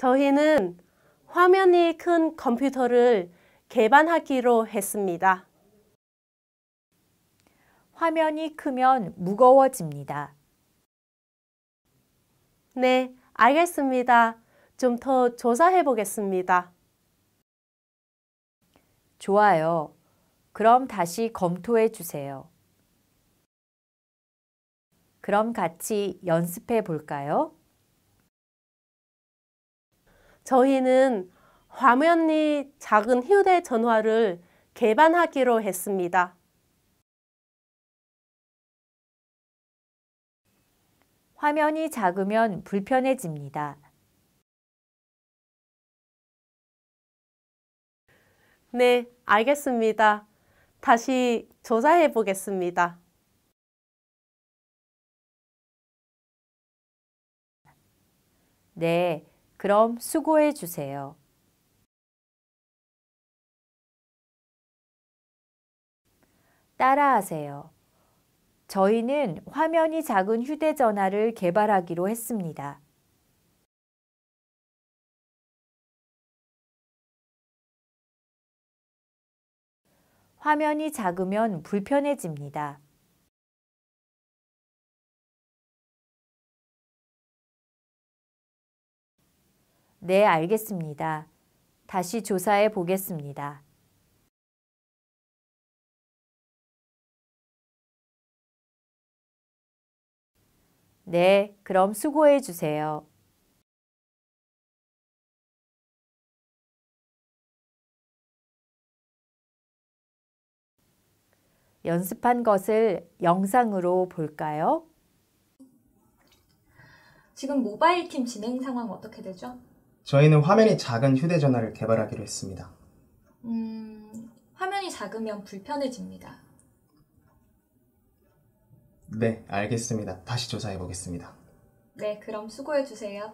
저희는 화면이 큰 컴퓨터를 개발하기로 했습니다. 화면이 크면 무거워집니다. 네, 알겠습니다. 좀 더 조사해 보겠습니다. 좋아요. 그럼 다시 검토해 주세요. 그럼 같이 연습해 볼까요? 저희는 화면이 작은 휴대전화를 개발하기로 했습니다. 화면이 작으면 불편해집니다. 네, 알겠습니다. 다시 조사해 보겠습니다. 네, 그럼 수고해 주세요. 따라하세요. 저희는 화면이 작은 휴대전화를 개발하기로 했습니다. 화면이 작으면 불편해집니다. 네, 알겠습니다. 다시 조사해 보겠습니다. 네, 그럼 수고해 주세요. 연습한 것을 영상으로 볼까요? 지금 모바일 팀 진행 상황 어떻게 되죠? 저희는 화면이 작은 휴대전화를 개발하기로 했습니다. 음, 화면이 작으면 불편해집니다. 네, 알겠습니다. 다시 조사해 보겠습니다. 네, 그럼 수고해 주세요.